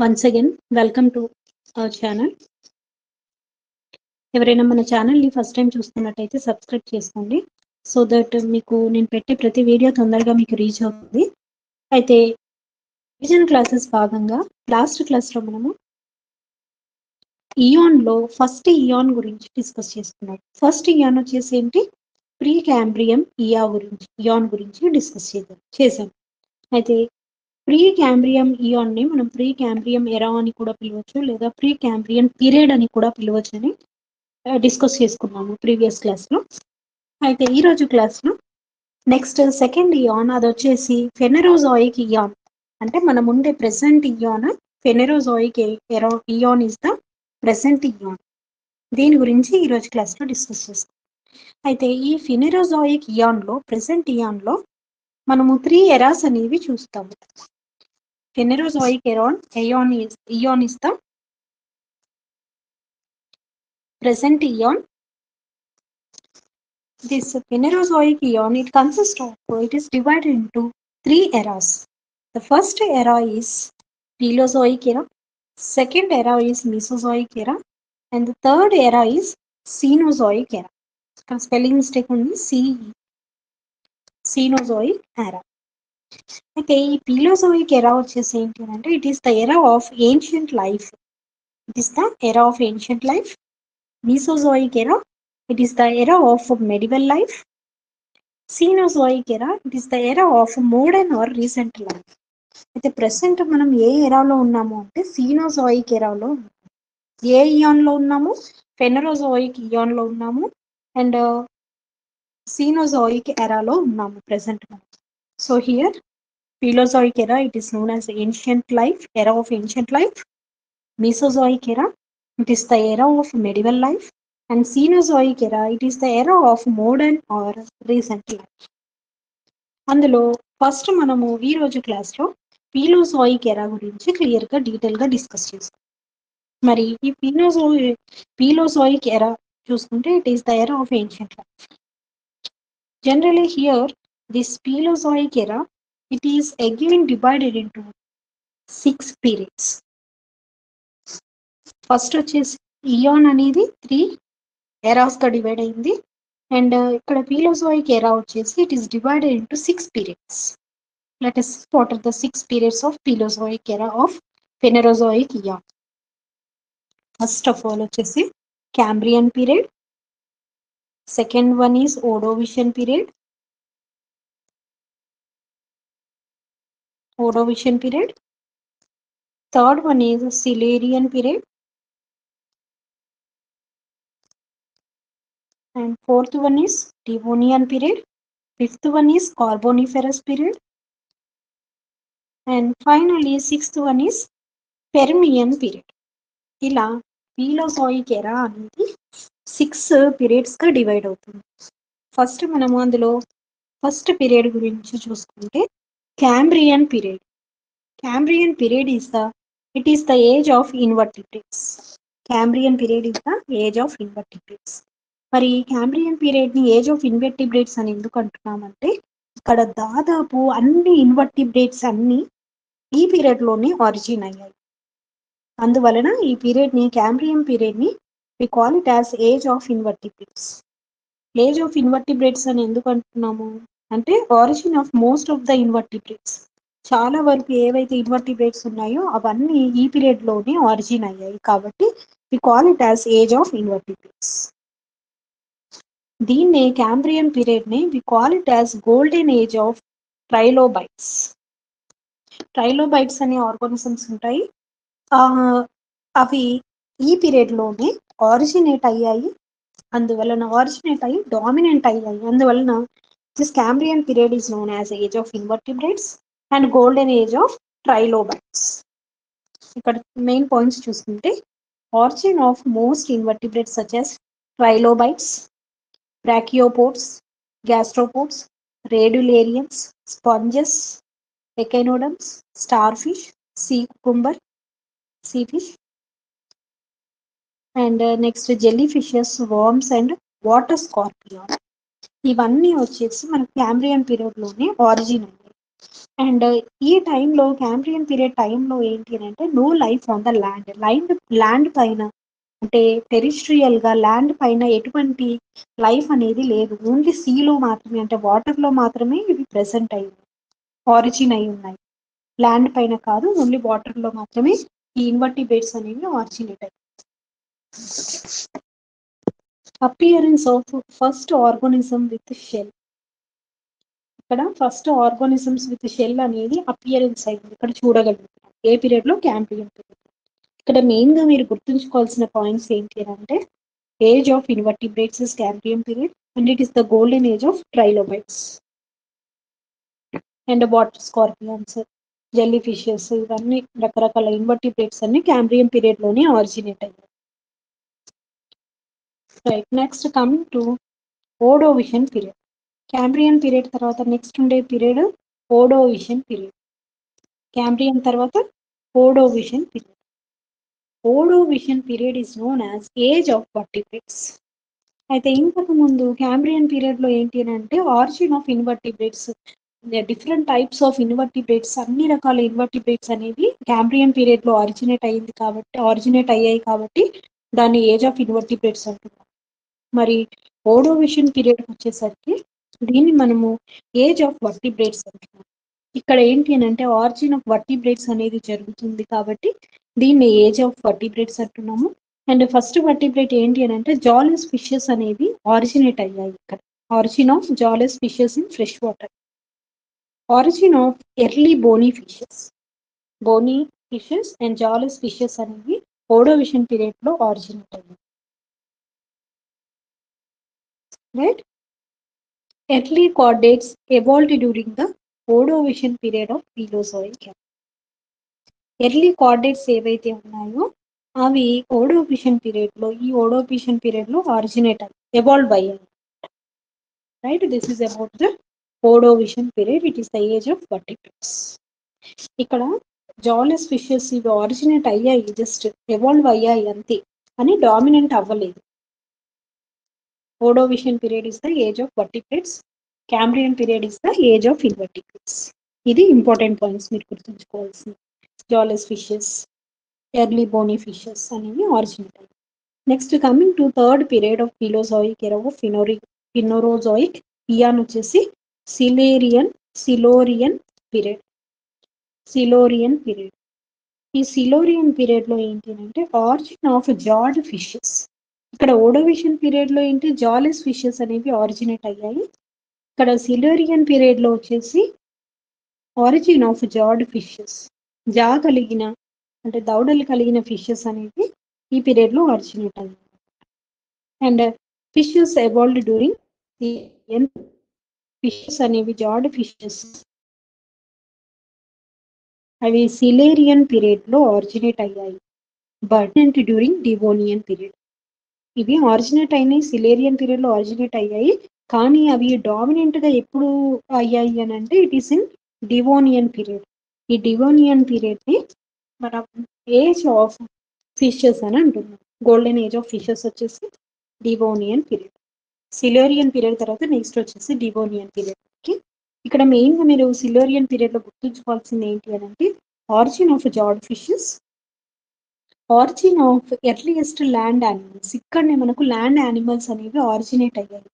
Once again welcome to our channel ఎవరైనా మన ఛానల్ని ఫస్ట్ టైం చూస్తున్నట్టయితే సబ్స్క్రైబ్ చేసుకోండి. సో దట్ మీకు నేను పెట్టే ప్రతి వీడియో తొందరగా మీకు రీచ్ అవుతుంది. అయితే విజన్ క్లాసెస్ భాగంగా లాస్ట్ క్లాస్లో మనము ఇయాన్లో ఫస్ట్ ఇయాన్ గురించి డిస్కస్ చేసుకున్నాం. ఫస్ట్ ఇయాన్ వచ్చేసి ఏంటి? ప్రీ క్యాంబ్రియం ఇయా గురించి ఇయాన్ గురించి డిస్కస్ చేద్దాం. చేసాం అయితే ప్రీ క్యాంబ్రియం ఇయాన్ని మనం ప్రీ క్యాంబ్రియం ఎరా అని కూడా పిలవచ్చు లేదా ప్రీ క్యాంబ్రియన్ పీరియడ్ అని కూడా పిలవచ్చు అని డిస్కస్ చేసుకున్నాము ప్రీవియస్ క్లాస్లో అయితే ఈ రోజు క్లాస్లో నెక్స్ట్ సెకండ్ ఇయాన్ అది వచ్చేసి ఫెనెరోజాయిక్ ఇయాన్ అంటే మనం ఉండే present eon Phanerozoic era eon is the present eon దీని గురించి ఈ రోజు క్లాస్లో డిస్కస్ చేస్తాం. అయితే ఈ ఫినెరోజాయిక్ ఇయాన్లో ప్రెసెంట్ ఇయాన్లో మనము త్రీ ఎరాస్ అనేవి చూస్తాము. Generoz era ion ion is the present ion. This Phanerozoic ion, it consists of, it is divided into three eras. The first era is Paleozoic era, second era is Mesozoic era, and the third era is Cenozoic era. Spelling mistake only C. Cenozoic era. అయితే ఈ Palaeozoic era వచ్చేసి ఏంటి అంటే it is the era of ancient life it is the era of ancient life Mesozoic era it is the era of medieval life Cenozoic era it is the era of modern or recent life అయితే present మనం ఏ ఎరాలో ఉన్నాము అంటే Cenozoic ఎరాలో ఏ ఇయాన్లో ఉన్నాము? ఫెనరోజోయిక్ ఇయాన్లో ఉన్నాము. And Cenozoic ఎరాలో ఉన్నాము present మనం. So here Paleozoic era it is known as ancient life era of ancient life Mesozoic era it is the era of medieval life. And cenozoic era it is the era of modern or recent life. అందులో first మనము ఈ రోజు క్లాస్లో Palaeozoic ఎరా గురించి క్లియర్గా డీటెయిల్గా discuss చేస్తాం. మరి ఈ పీనోజో పీలోజోయిక్ ఎరా చూసుకుంటే it is the era of ancient life generally here this Paleozoic era, it is again divided into six periods first వచ్చేసి ఇయాన్ అనేది త్రీ ఎరాస్గా డివైడ్ అయింది. అండ్ ఇక్కడ పీలోజోయిక్ ఎరా వచ్చేసి it is divided into six periods let us what are the six periods of Paleozoic era of Phanerozoic eon first of all వచ్చేసి Cambrian period second one is Ordovician period Ordovician period third one is Silurian period and fourth one is Devonian period fifth one is Carboniferous period and finally sixth one is Permian period ఇలా పీలోసాయిక్ era అనేది six periods పీరియడ్స్గా divide అవుతుంది. First మనము అందులో first period గురించి చూసుకుంటే Cambrian period Cambrian period is the it is the age of invertebrates Cambrian period is the age of invertebrates మరి Cambrian పీరియడ్ని ఏజ్ ఆఫ్ ఇన్వర్టిబ్రేట్స్ అని ఎందుకు అంటున్నామంటే ఇక్కడ దాదాపు అన్ని ఇన్వర్టిబ్రేట్స్ అన్ని ఈ పీరియడ్లోనే ఆరిజిన్ అయ్యాయి. అందువలన ఈ పీరియడ్ని Cambrian పీరియడ్ని we call it as age of invertebrates age of invertebrates అని ఎందుకు అంటున్నాము? అంటే origin of most of the invertebrates చాలా వరకు ఏవైతే ఇన్వర్టిబ్రేట్స్ ఉన్నాయో అవన్నీ ఈ పీరియడ్లోనే ఆరిజిన్ అయ్యాయి కాబట్టి we call it as age of invertebrates దీన్నే Cambrian పీరియడ్ని we call it as golden age of trilobites trilobites అనే ఆర్గానిజమ్స్ ఉంటాయి. అవి ఈ పీరియడ్లోనే ఆరిజినేట్ అయ్యాయి. అందువలన ఆరిజినేట్ అయ్యి డామినెంట్ అయ్యాయి. అందువలన this Cambrian period is known as age of invertebrates and golden age of trilobites ఇక్కడ మెయిన్ పాయింట్స్ చూసుకుంటే origin of most invertebrates such as trilobites brachiopods, gastropods, radularians, sponges, echinoderms, starfish, sea cucumber, sea fish, and uh, next jellyfishes, worms, and water scorpion. ఇవన్నీ వచ్చేసి మన Cambrian పీరియడ్లోనే origin అయ్యాయి. And ఈ టైంలో Cambrian period టైంలో ఏంటి అని అంటే no life on the land land land పైన అంటే టెరిస్ట్రియల్గా ల్యాండ్ పైన ఎటువంటి లైఫ్ అనేది లేదు. ఓన్లీ సీలో మాత్రమే అంటే వాటర్లో మాత్రమే ఇవి ప్రెసెంట్ అయ్యి ఆరిజిన్ అయి ఉన్నాయి. ల్యాండ్ పైన కాదు ఓన్లీ వాటర్లో మాత్రమే ఈ ఇన్వర్టిబేట్స్ అనేవి ఆరిజినేట్ అయ్యాయి. Appearance of first organism with shell ఇక్కడ ఫస్ట్ ఆర్గానిజమ్స్ విత్ షెల్ అనేది అపియరెన్స్ అయింది. ఇక్కడ చూడగలుగుతాం. ఏ పీరియడ్లో? క్యాంపియన్ పీరియడ్ ఇక్కడ మెయిన్గా మీరు గుర్తుంచుకోవాల్సిన పాయింట్స్ ఏంటి అని అంటే age of invertebrates is Cambrian period and it is the golden age of trilobites and water scorpions jelly fishes ఇవన్నీ రకరకాల ఇన్వర్టిబ్రేట్స్ అన్ని క్యాంబ్రియన్ పీరియడ్లోనే ఆరిజినేట్ అయ్యాయి. Right next coming to Ordovician period Cambrian period తర్వాత next ఉండే period Ordovician period Cambrian తర్వాత Ordovician period Ordovician period is known as age of vertebrates అయితే ఇంతకు ముందు క్యాంబ్రియన్ పీరియడ్లో ఏంటి అని అంటే origin of invertebrates different types of invertebrates అన్ని రకాల ఇన్వర్టిబ్రేట్స్ అనేవి క్యాంబ్రియన్ పీరియడ్లో ఆరిజినేట్ అయ్యింది కాబట్టి ఆరిజినేట్ అయ్యాయి కాబట్టి దాన్ని ఏజ్ ఆఫ్ ఇన్వర్టిబ్రేట్స్ అంటున్నాం మరి ఓడోవిషన్ పీరియడ్ వచ్చేసరికి దీన్ని మనము ఏజ్ ఆఫ్ వర్టిబ్రేట్స్ అంటున్నాం. ఇక్కడ ఏంటి అని అంటే ఆరిజిన్ ఆఫ్ వర్టిబ్రేట్స్ అనేది జరుగుతుంది కాబట్టి దీన్ని ఏజ్ ఆఫ్ వర్టిబ్రేట్స్ అంటున్నాము. అండ్ ఫస్ట్ వర్టిబ్రేట్ ఏంటి అని అంటే జాలెస్ ఫిషెస్ అనేవి ఆరిజినేట్ అయ్యాయి ఇక్కడ. Origin of jawless fishes in fresh water. Origin of early bony fishes. Bony fishes and jawless fishes అనేవి ఓడోవిషన్ పీరియడ్లో ఆరిజినేట్ అయ్యాయి. Right early chordates evolved during the Ordovician period of Paleozoic early chordates ఏవైతే ఉన్నాయో అవి ఓడోపిషన్ పీరియడ్లో ఈ ఓడోపిషన్ పీరియడ్లో originate అయ్యి ఎవాల్వ్ అయ్యాయి. Right this is about the Ordovician period it is the age of vertebrates ఇక్కడ జాలెస్ ఫిషెస్ ఇవి ఆరిజినేట్ అయ్యాయి జస్ట్ ఎవాల్వ్ అయ్యాయి అంతే. అని డామినెంట్ అవ్వలేదు. Ordovician period is the age of vertebrates Cambrian period is the age of invertebrates ఇది important points మీరు గుర్తుంచుకోవాల్సింది. Jawless fishes early bony fishes అనేవి original next coming to third period of Paleozoic era ఫినోరి Phanerozoic eon వచ్చేసి Silurian Silurian period Silurian period ఈ Silurian పీరియడ్లో ఏంటి అంటే origin of jawed fishes ఇక్కడ ఓడోవిషన్ పీరియడ్లో ఏంటి? జాలెస్ ఫిషెస్ అనేవి ఆరిజినేట్ అయ్యాయి. ఇక్కడ సిలోరియన్ పీరియడ్లో వచ్చేసి origin of jawed fishes jaw కలిగిన అంటే దౌడలు కలిగిన ఫిషెస్ అనేవి ఈ పీరియడ్లో ఆరిజినేట్ అయ్యాయి. And fishes evolved during fishes అనేవి జార్డ్ ఫిషెస్ అవి సిలేరియన్ పీరియడ్లో ఆరిజినేట్ అయ్యాయి. బట్ డ్యూరింగ్ డివోనియన్ పీరియడ్ ఇవి ఆరిజినేట్ అయినాయి సిలేరియన్ పీరియడ్లో ఆరిజినేట్ అయ్యాయి. కానీ అవి డామినెంట్గా ఎప్పుడు అయ్యాయి అని అంటే it is in Devonian period. ఈ డివోనియన్ పీరియడ్ని మనం ఏజ్ ఆఫ్ ఫిషెస్ అని అంటున్నాం. గోల్డెన్ ఏజ్ ఆఫ్ ఫిషెస్ వచ్చేసి డివోనియన్ పీరియడ్. సిలోరియన్ పీరియడ్ తర్వాత నెక్స్ట్ వచ్చేసి డివోనియన్ పీరియడ్కి ఇక్కడ మెయిన్గా మీరు సిలోరియన్ పీరియడ్లో గుర్తుంచుకోవాల్సింది ఏంటి అని అంటే origin of jawed fishes origin of earliest land animals ఇక్కడనే మనకు ల్యాండ్ యానిమల్స్ అనేవి ఆరిజినేట్ అయ్యాయి.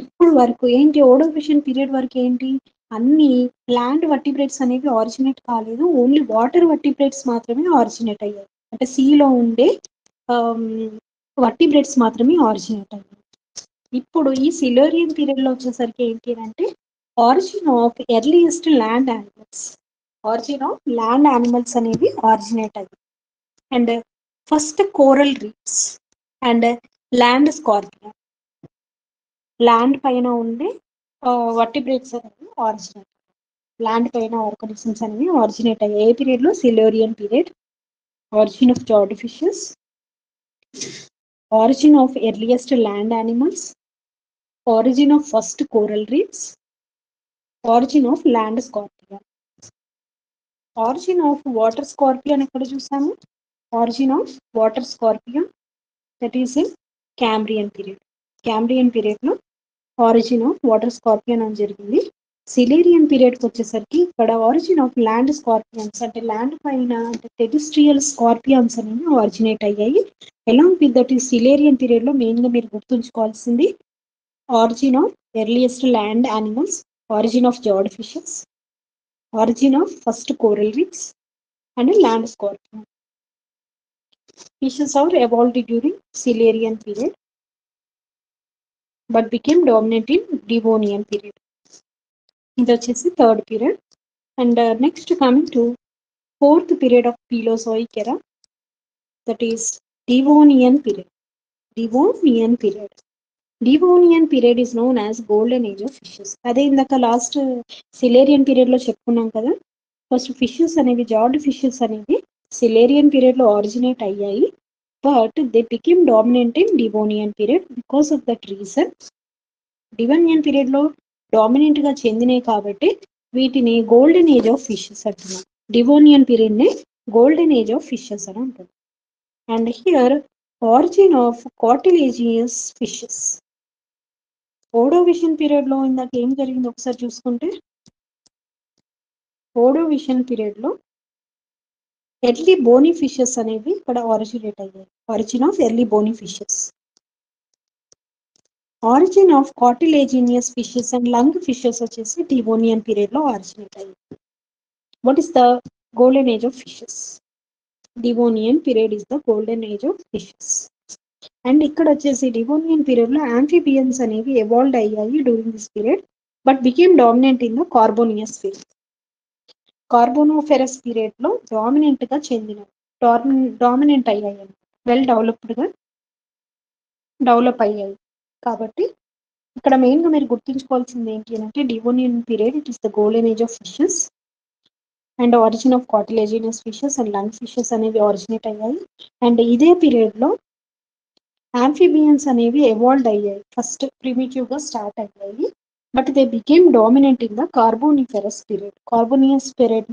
ఇప్పుడు వరకు ఏంటి ఓడోఫిషన్ పీరియడ్ వరకు ఏంటి? అన్ని ల్యాండ్ వర్టిబ్రేట్స్ అనేవి ఆరిజినేట్ కాలేదు. ఓన్లీ వాటర్ వర్టిబ్రేట్స్ మాత్రమే ఆరిజినేట్ అయ్యాయి. అంటే సీలో ఉండే um, వర్టిబ్రేట్స్ మాత్రమే ఆరిజినేట్ అయ్యాయి. ఇప్పుడు ఈ సిలోరియన్ పీరియడ్లో వచ్చేసరికి ఏంటి అంటే origin of earliest land animals origin of land animals అనేవి ఆరిజినేట్ అయ్యాయి. And first coral reefs and land scorpion land పైన ఉండే వర్టిబ్రేట్స్ అనేవి ఆరిజినేట్ ల్యాండ్ పైన ఆర్గానిజమ్స్ అనేవి ఆరిజినేట్ అయ్యాయి. ఏ పీరియడ్లో Silurian period origin of jawed fishes origin of earliest land animals origin of first coral reefs origin of land scorpion origin of water scorpion ఎక్కడ చూసాము? Origin of water scorpio that is in Cambrian period Cambrian పీరియడ్లో origin of water scorpion అని జరిగింది. Silurian పీరియడ్కి వచ్చేసరికి ఇక్కడ origin of land scorpions అంటే land పైన అంటే టెరిస్ట్రియల్ స్కార్పియన్స్ అనేవి ఆరిజినేట్ అయ్యాయి. ఎలాంగ్ విత్ దట్ ఈ సిలేరియన్ పీరియడ్లో మెయిన్గా మీరు గుర్తుంచుకోవాల్సింది origin of earliest land animals origin of jawed fishes origin of first coral reefs and land scorpion Fishes are evolved during Silurian period but became dominant in Devonian period. ఇది వచ్చేసి third period and next coming to fourth period of Paleozoic era that is Devonian period Devonian period Devonian period is known as golden age of fishes అదే ఇందాక last Silurian పీరియడ్లో చెప్పుకున్నాం కదా. First fishes అనేవి jawed fishes అనేవి Silurian పీరియడ్లో originate అయ్యాయి but they became dominant in Devonian period because of that reason Devonian పీరియడ్లో డామినెంట్గా చెందినాయి కాబట్టి వీటిని గోల్డెన్ ఏజ్ ఆఫ్ ఫిషెస్ అంటున్నాం. డివోనియన్ పీరియడ్ని గోల్డెన్ ఏజ్ ఆఫ్ ఫిషెస్ అని అంటారు and here origin of cartilaginous fishes Ordovician పీరియడ్లో ఇందాక ఏం జరిగింది? ఒకసారి చూసుకుంటే. ఓడోవిషన్ పీరియడ్లో ఎర్లీ బోనీ ఫిషెస్ అనేవి ఇక్కడ ఆరిజినేట్ అయ్యాయి. Origin of early bony fishes origin of cartilaginous fishes and lung fishes వచ్చేసి డివోనియన్ పీరియడ్లో ఆరిజినేట్ అయ్యాయి. What is the golden age of fishes Devonian period is the golden age of fishes and ఇక్కడ వచ్చేసి Devonian పీరియడ్లో amphibians అనేవి evolve అయ్యాయి during this period but became dominant in the Carboniferous period Carboniferous పీరియడ్లో డామినెంట్గా డామినెంట్గా చెందిన dominant అయ్యాయి well డెవలప్డ్గా develop అయ్యాయి. కాబట్టి ఇక్కడ మెయిన్గా మీరు గుర్తుంచుకోవాల్సింది ఏంటి అంటే Devonian period it is the golden age of fishes and origin of cartilaginous fishes and lung fishes అనేవి ఆరిజినేట్ అయ్యాయి. అండ్ ఇదే పీరియడ్లో ఆంఫిబియన్స్ అనేవి ఎవాల్వ్ అయ్యాయి. ఫస్ట్ ప్రిమిటివ్గా స్టార్ట్ అయ్యాయి. But they became dominant in the Carboniferous period Carboniferous period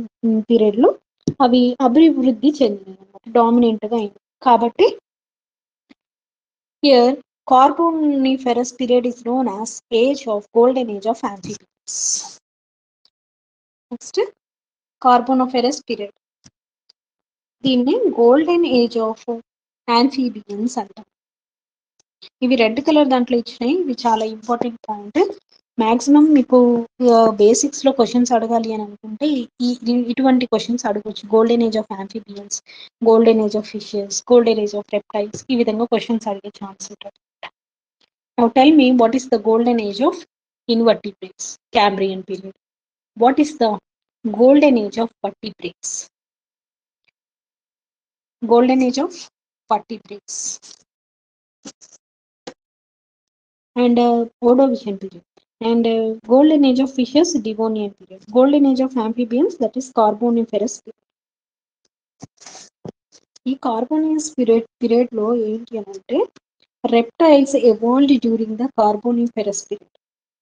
పీరియడ్లో అవి అభివృద్ధి చెందినాయి అనమాట డామినెంట్గా అయింది కాబట్టి here Carboniferous period is known as age of golden age of antibiotics next Carboniferous period దీన్ని గోల్డెన్ ఏజ్ ఆఫ్ యాన్ఫీబియన్స్ అంటాం. ఇవి రెడ్ కలర్ దాంట్లో ఇచ్చినాయి ఇవి చాలా ఇంపార్టెంట్ పాయింట్ మాక్సిమం మీకు బేసిక్స్లో క్వశ్చన్స్ అడగాలి అని అనుకుంటే ఈ ఇటువంటి క్వశ్చన్స్ అడగవచ్చు golden age of amphibians golden age of fishes golden age of reptiles ఈ విధంగా క్వశ్చన్స్ అడిగే ఛాన్స్ ఉంటుంది. Now tell me what is the golden age of invertebrates Cambrian period what is the golden age of vertebrates golden age of vertebrates and ఓడో Ordovician period And uh, golden age of fishes, Devonian period. Golden age of amphibians, that is Carboniferous period. ఈ కార్బోనియస్ period పీరియడ్లో ఏంటి అని అంటే reptiles evolved during the Carboniferous period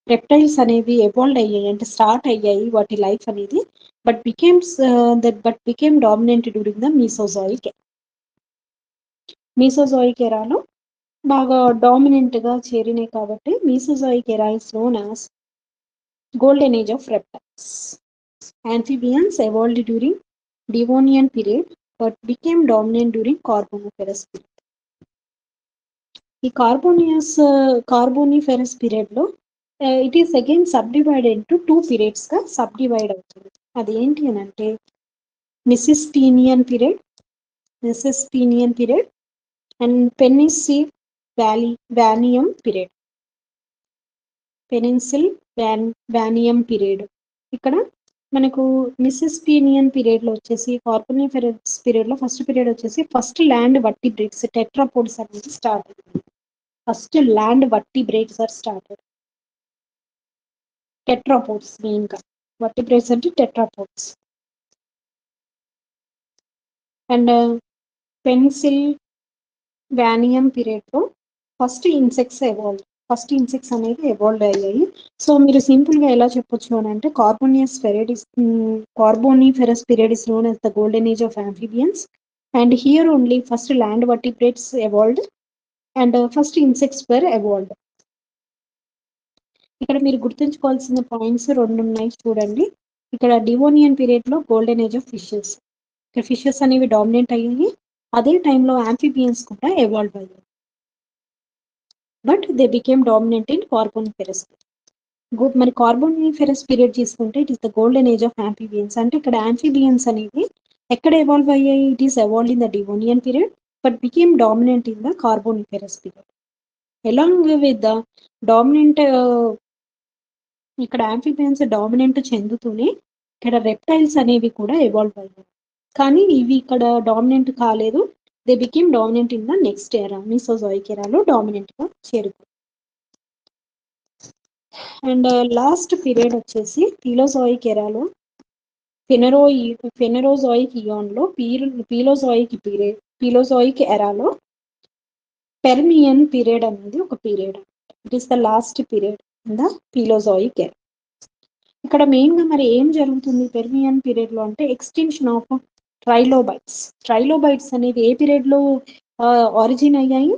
reptiles అనేవి evolve అయ్యాయి అంటే start అయ్యాయి వాటి లైఫ్ అనేది but becames that but became dominant during the Mesozoic Mesozoic ఎరాలో బాగా డామినెంట్గా చేరినాయి కాబట్టి Mesozoic era is known as golden age of reptiles amphibians evolved during devonian period but became dominant during carboniferous period. ఈ కార్బోనియస్ Carboniferous పీరియడ్లో it is again sub divided to two పీరియడ్స్గా sub divide అవుతుంది అని అంటే Mississippian period Mississippian period and Pennsylvanian period Pennsylvanian period ఇక్కడ మనకు Mississippian పీనియన్లో వచ్చేసి Carboniferous పీరియడ్లో ఫస్ట్ పీరియడ్ వచ్చేసి first land vertebrates tetrapods అనేది స్టార్ట్ అయింది first land vertebrates are started tetrapods మెయిన్గా వట్టి బ్రేక్స్ అంటే టెట్రాపోడ్స్ అండ్ పెన్సిల్ వ్యానియం పీరియడ్లో first insects evolve first insects అనేవి ఎవాల్వ్ అయ్యాయి. సో మీరు సింపుల్గా ఎలా చెప్పొచ్చు అని అంటే కార్బోనియస్ period Carboniferous period is known the golden age of amphibians and here only first land vertebrates evolved and first insects were evolved ఇక్కడ మీరు గుర్తుంచుకోవాల్సిన పాయింట్స్ రెండు ఉన్నాయి చూడండి. ఇక్కడ డివోనియన్ పీరియడ్లో గోల్డెన్ ఏజ్ ఆఫ్ ఫిషెస్ ఇక్కడ ఫిషెస్ అనేవి డామినెంట్ అయ్యాయి. అదే టైంలో ఆంఫిబియన్స్ కూడా ఎవాల్వ్ అయ్యాయి. But they became dominant in Carboniferous మరి కార్బోనిఫెరస్ పీరియడ్ తీసుకుంటే it is the golden age of amphibians అంటే ఇక్కడ ఆంఫిబియన్స్ అనేది ఎక్కడ ఎవాల్వ్ అయ్యాయి? It is evolve in the Devonian period but became dominant in the Carboniferous period along with the dominant ఇక్కడ amphibians dominant చెందుతూనే ఇక్కడ reptiles అనేవి కూడా ఎవాల్వ్ అయ్యాయి. కానీ ఇవి ఇక్కడ డామినెంట్ కాలేదు. They became dominant in the next era Mesozoic ఎరాలో డామినెంట్గా అండ్ లాస్ట్ పీరియడ్ వచ్చేసి పీలోజాయిక్ ఎరాలో ఫెనరో ఫెనరోజాయిక్ ఇయాన్లో పీల్ పీలోజాయిక్ పీరియడ్ పీలోజాయిక్ ఎరాలో పెర్మియన్ పీరియడ్ అనేది ఒక period it is the last period in the Paleozoic era ఇక్కడ మెయిన్గా మరి ఏం జరుగుతుంది? పెర్మియన్ పీరియడ్లో అంటే ఎక్స్టెన్షన్ ఆఫ్ ట్రైలోబైట్స్. ట్రైలోబైట్స్ అనేది ఏ పీరియడ్లో ఆరిజిన్ అయ్యాయి?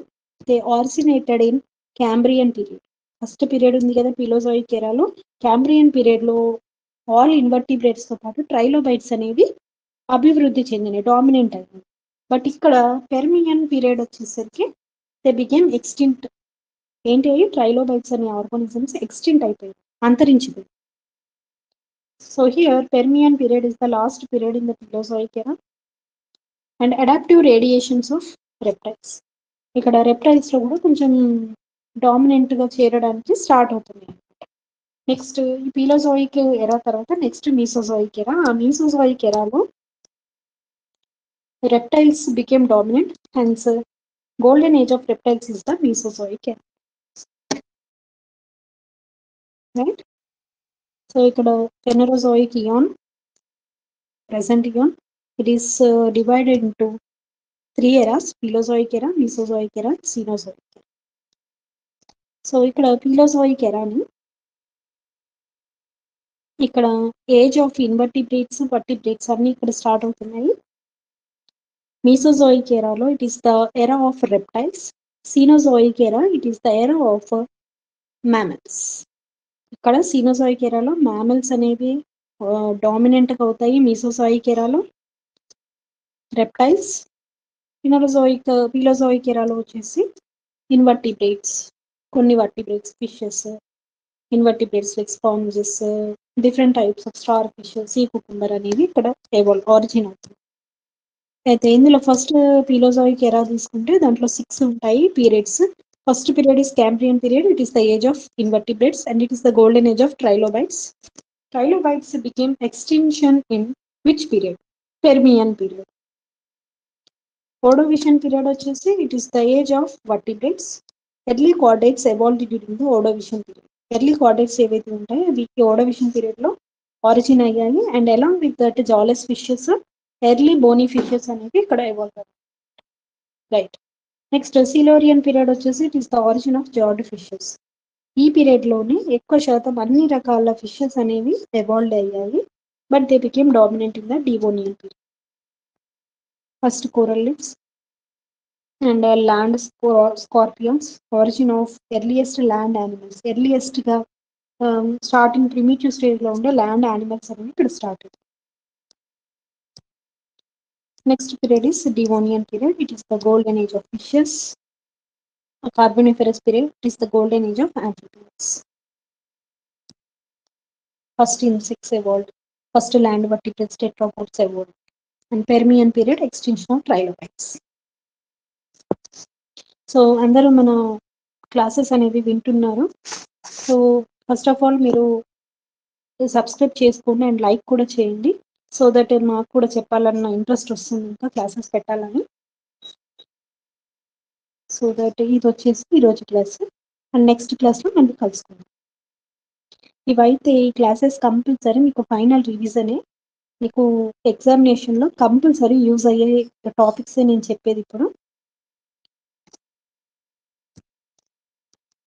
They originated in Cambrian period. First period ఉంది కదా పిలోజాయిక్ ఎరాలో. క్యాంబ్రియన్ పీరియడ్లో ఆల్ ఇన్వర్టిబ్రేట్స్తో పాటు ట్రైలోబైట్స్ అనేవి అభివృద్ధి చెందినాయి డామినెంట్ అయినాయి. బట్ ఇక్కడ పెర్మియన్ పీరియడ్ వచ్చేసరికి దే బిగేమ్ ఎక్స్టింట్ ఏంటి అయ్యి ట్రైలోబైట్స్ అనే ఆర్గానిజమ్స్ ఎక్స్టింట్ అయిపోయాయి అంతరించిపోయి so here Permian period is the last period in the Paleozoic era and adaptive radiations of reptiles ఇక్కడ రెప్టైల్స్ లో కూడా కొంచెం డామినెంట్ గా చేరడానికి స్టార్ట్ అవుతుంది నెక్స్ట్ ఈ పీలోజోయిక్ ఎరా తర్వాత నెక్స్ట్ మీసోజోయిక్ ఎరా ఆ మీసోజోయిక్ ఎరాలో reptiles became dominant hence golden age of reptiles is the Mesozoic era right So ఇక్కడ Phanerozoic eon present ion. It is uh, divided into three eras Paleozoic era, Mesozoic era, Cenozoic era. So ఇక్కడ Paleozoic ఎరాని ఇక్కడ age of invertebrates vertebrates అన్ని ఇక్కడ start అవుతున్నాయి. Mesozoic ఎరాలో it is the era of reptiles Cenozoic era it is the era of mammals ఇక్కడ Cenozoic ఎరాలో mammals అనేవి డామినెంట్గా అవుతాయి. మీసోజోయిక్ ఎరాలో రెప్టైల్స్ పినోజోయిక్ పీలోజోయిక్ ఎరాలో వచ్చేసి ఇన్వర్టిబ్రేట్స్ కొన్ని vertebrates fishes invertebrates like sponges different types of starfish sea cucumber అనేవి ఇక్కడ ఎవాల్వ్ ఆరిజిన్ అవుతుంది అయితే ఇందులో ఫస్ట్ పీలోజోయిక్ ఎరా తీసుకుంటే దాంట్లో సిక్స్ ఉంటాయి. Periods first period is Cambrian period it is the age of invertebrates and it is the golden age of trilobites trilobites became extension in which period Permian period Ordovician period వచ్చేసి it is the age of vertebrates early chordates evolve during the Ordovician period early chordates ఏవైతే ఉంటాయో అవి Ordovician పీరియడ్లో origin అయ్యాయి. And along with that jawless fishes early bony fishes అనేవి ఇక్కడ evolve అయ్యాయి. Right next Silurian period వచ్చేసి it is the origin of jawed fishes ఈ పీరియడ్లోనే ఎక్కువ శాతం అన్ని రకాల ఫిషెస్ అనేవి ఎవాల్వ్ అయ్యాయి. But they became dominant in the Devonian period first coral reefs and land scorpions origin of earliest land animals ఎర్లియస్ట్గా starting primitive స్టేజ్లో ఉండే ల్యాండ్ యానిమల్స్ అనేవి ఇక్కడ స్టార్ట్ అవుతాయి next period is Devonian period it is the golden age of fishes carboniferous period it is the golden age of amphibians first insects evolved first land vertebrates tetrapods evolved and permian period extinction of trilobites so అందరూ మన classes అనేవి వింటున్నారు so first of all మీరు subscribe చేసుకోండి and like కూడా చేయండి so that మాకు కూడా చెప్పాలన్న ఇంట్రెస్ట్ వస్తుంది ఇంకా క్లాసెస్ పెట్టాలని. సో దట్ ఇది వచ్చేసి ఈరోజు క్లాస్ అండ్ నెక్స్ట్ క్లాస్లో మళ్ళీ కలుసుకుందాం. ఇవైతే ఈ క్లాసెస్ కంపల్సరీ మీకు ఫైనల్ రివిజనే మీకు ఎగ్జామినేషన్లో కంపల్సరీ యూజ్ అయ్యే టాపిక్సే నేను చెప్పేది ఇప్పుడు.